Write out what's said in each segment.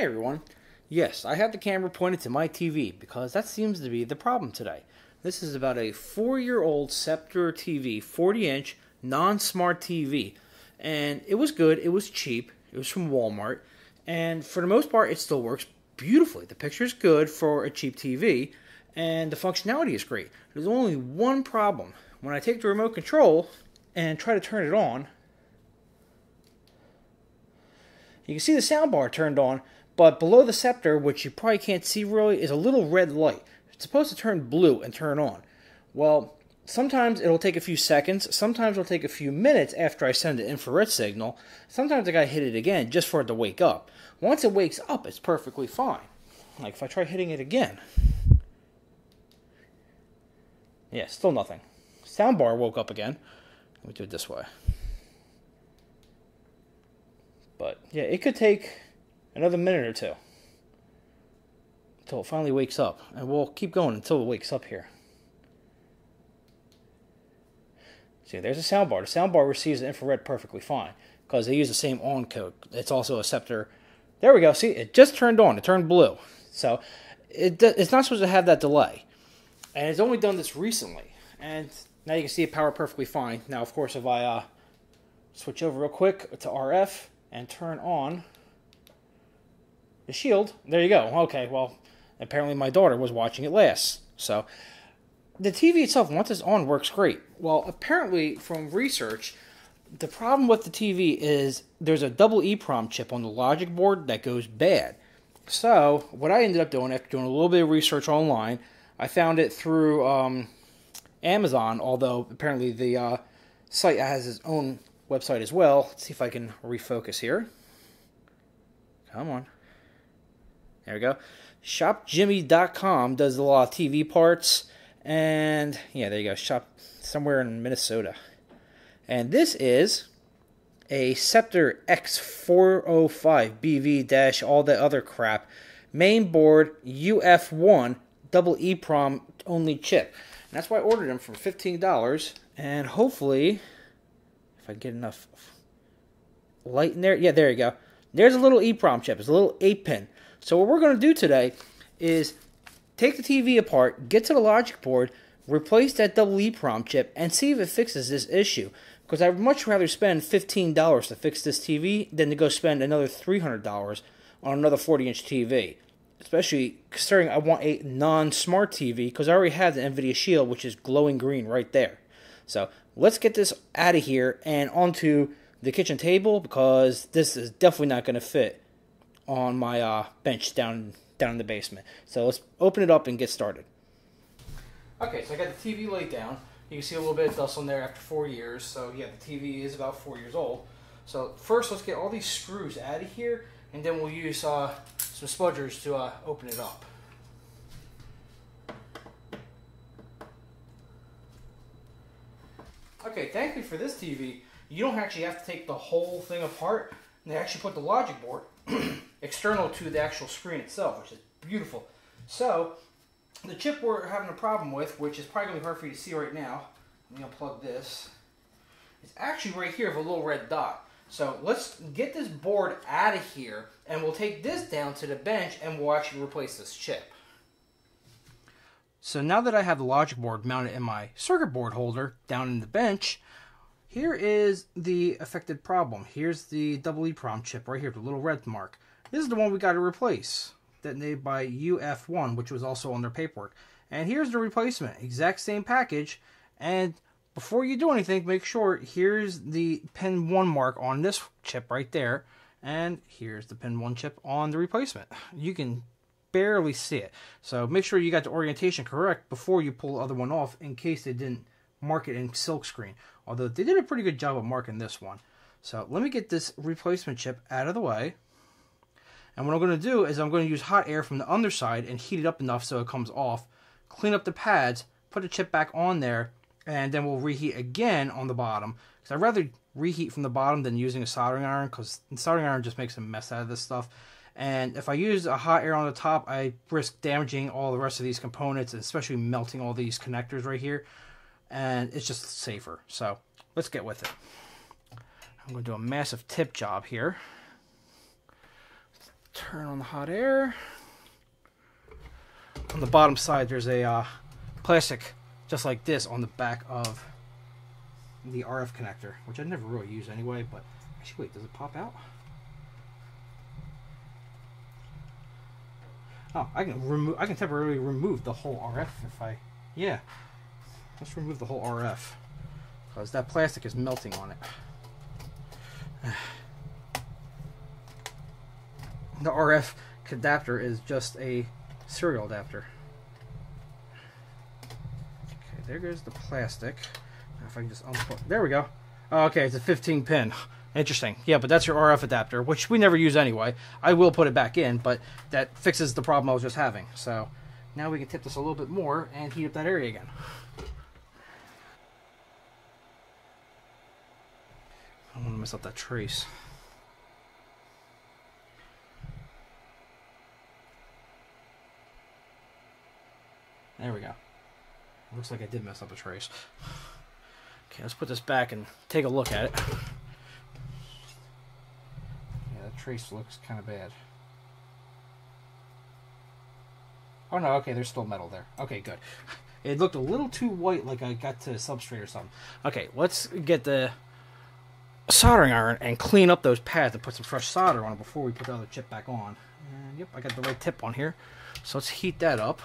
Hey everyone. Yes, I have the camera pointed to my TV because that seems to be the problem today. This is about a four year old Sceptre TV, 40 inch, non smart TV. And it was good, it was cheap, it was from Walmart, and for the most part, it still works beautifully. The picture is good for a cheap TV, and the functionality is great. There's only one problem. When I take the remote control and try to turn it on, you can see the soundbar turned on, but below the Sceptre, which you probably can't see really, is a little red light. It's supposed to turn blue and turn on. Well, sometimes it'll take a few seconds, sometimes it'll take a few minutes after I send the infrared signal. Sometimes I gotta hit it again just for it to wake up. Once it wakes up, it's perfectly fine. Like if I try hitting it again. Yeah, still nothing. Soundbar woke up again. Let me do it this way. But yeah, it could take another minute or two until it finally wakes up. And we'll keep going until it wakes up here. See, there's a soundbar. The soundbar receives the infrared perfectly fine because they use the same on code. It's also a Sceptre. There we go. See, it just turned on. It turned blue. So it, it's not supposed to have that delay. And it's only done this recently. And now you can see it power perfectly fine. Now, of course, if I uh, switch over real quick to RF and turn on the shield. There you go. Okay, well, apparently my daughter was watching it last. So the TV itself, once it's on, works great. Well, apparently from research, the problem with the TV is there's a double EEPROM chip on the logic board that goes bad. So what I ended up doing after doing a little bit of research online, I found it through um, Amazon. Although apparently the uh, site has its own website as well. Let's see if I can refocus here. Come on. There we go. ShopJimmy.com does a lot of TV parts. And yeah, there you go. Shop somewhere in Minnesota. And this is a Sceptre X405 BV dash all that other crap. Main board UF1 double EEPROM only chip. And that's why I ordered them for $15. And hopefully, if I get enough light in there, yeah, there you go. There's a little EEPROM chip. It's a little 8 pin. So what we're going to do today is take the TV apart, get to the logic board, replace that double EEPROM chip, and see if it fixes this issue. Because I'd much rather spend $15 to fix this TV than to go spend another $300 on another 40-inch TV. Especially considering I want a non-smart TV because I already have the NVIDIA Shield, which is glowing green right there. So let's get this out of here and onto the kitchen table because this is definitely not going to fit on my uh, bench down down in the basement. So let's open it up and get started. Okay, so I got the TV laid down. You can see a little bit of dust on there after four years. So yeah, the TV is about four years old. So first, let's get all these screws out of here, and then we'll use uh, some spudgers to uh, open it up. Okay, thankfully for this TV, you don't actually have to take the whole thing apart. They actually put the logic board external to the actual screen itself, which is beautiful. So, the chip we're having a problem with, which is probably going to be hard for you to see right now, let me unplug this, it's actually right here with a little red dot. So let's get this board out of here, and we'll take this down to the bench, and we'll actually replace this chip. So now that I have the logic board mounted in my circuit board holder down in the bench, here is the affected problem. Here's the double EEPROM chip right here, the little red mark. This is the one we got to replace, detonated by UF1, which was also on their paperwork. And here's the replacement, exact same package. And before you do anything, make sure here's the pin 1 mark on this chip right there. And here's the pin 1 chip on the replacement. You can barely see it. So make sure you got the orientation correct before you pull the other one off in case they didn't mark it in silkscreen. Although they did a pretty good job of marking this one. So let me get this replacement chip out of the way. And what I'm going to do is I'm going to use hot air from the underside and heat it up enough so it comes off. Clean up the pads, put the chip back on there, and then we'll reheat again on the bottom. Because I'd rather reheat from the bottom than using a soldering iron because soldering iron just makes a mess out of this stuff. And if I use a hot air on the top, I risk damaging all the rest of these components, especially melting all these connectors right here and it's just safer. So let's get with it. I'm going to do a massive tip job here. Turn on the hot air. On the bottom side, there's a uh, plastic just like this on the back of the RF connector, which I never really use anyway, but actually, wait, does it pop out? Oh, I can remove. I can temporarily remove the whole RF if I. Yeah, let's remove the whole RF because that plastic is melting on it. The RF adapter is just a serial adapter. Okay, there goes the plastic. Now if I can just unplug. There we go. Oh, okay, it's a 15 pin. Interesting. Yeah, but that's your RF adapter, which we never use anyway. I will put it back in, but that fixes the problem I was just having. So now we can tip this a little bit more and heat up that area again. I don't want to mess up that trace. There we go. Looks like I did mess up a trace. Okay, let's put this back and take a look at it. Yeah, that trace looks kind of bad. Oh no, okay, there's still metal there. Okay, good. It looked a little too white like I got to substrate or something. Okay, let's get the soldering iron and clean up those pads and put some fresh solder on it before we put the other chip back on. And yep, I got the right tip on here. So let's heat that up.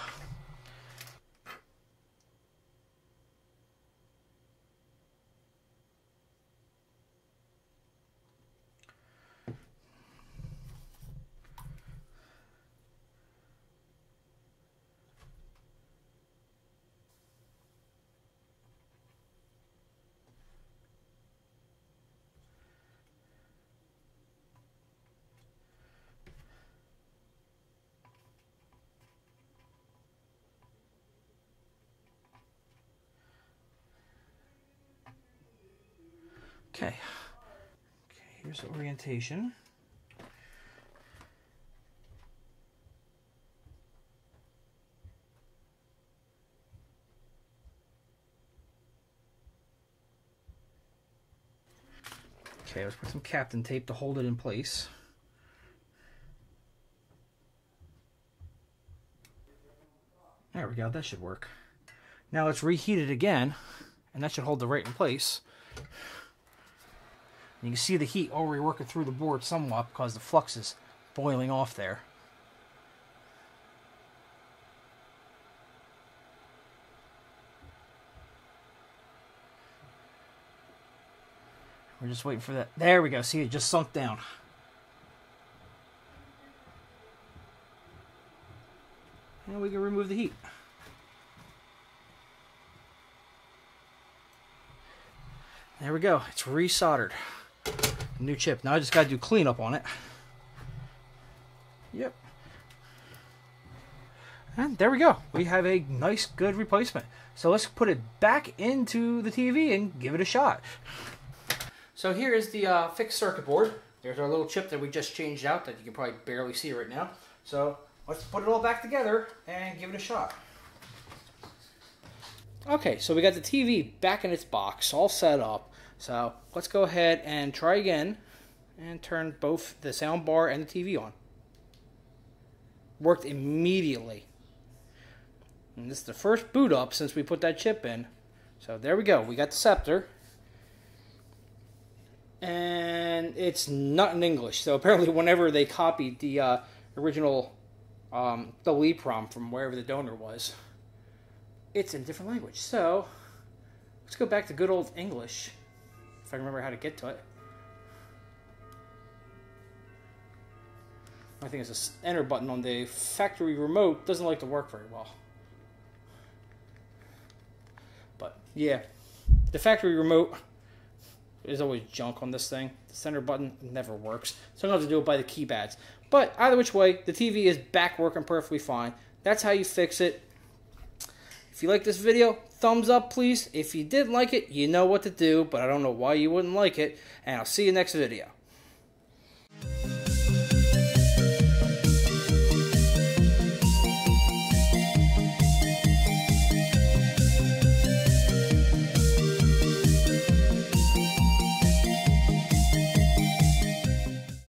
Okay. Okay, here's the orientation. Okay, let's put some Kapton tape to hold it in place. There we go, that should work. Now let's reheat it again, and that should hold the right in place. You can see the heat already working through the board somewhat because the flux is boiling off there. We're just waiting for that. There we go. See, it just sunk down. And we can remove the heat. There we go. It's resoldered. New chip. Now I just got to do cleanup on it. Yep. And there we go. We have a nice, good replacement. So let's put it back into the TV and give it a shot. So here is the uh, fixed circuit board. There's our little chip that we just changed out that you can probably barely see right now. So let's put it all back together and give it a shot. Okay, so we got the TV back in its box, all set up. So let's go ahead and try again and turn both the sound bar and the TV on. Worked immediately. And this is the first boot up since we put that chip in. So there we go. We got the Sceptre. And it's not in English. So apparently whenever they copied the uh, original um, double EEPROM from wherever the donor was, it's in a different language. So let's go back to good old English I remember how to get to it. I think it's a enter button on the factory remote doesn't like to work very well. But yeah, the factory remote is always junk on this thing. The center button never works, so I'm gonna have to do it by the keypads. But either which way, the TV is back working perfectly fine. That's how you fix it. If you like this video, thumbs up, please. If you did like it, you know what to do, but I don't know why you wouldn't like it. And I'll see you next video.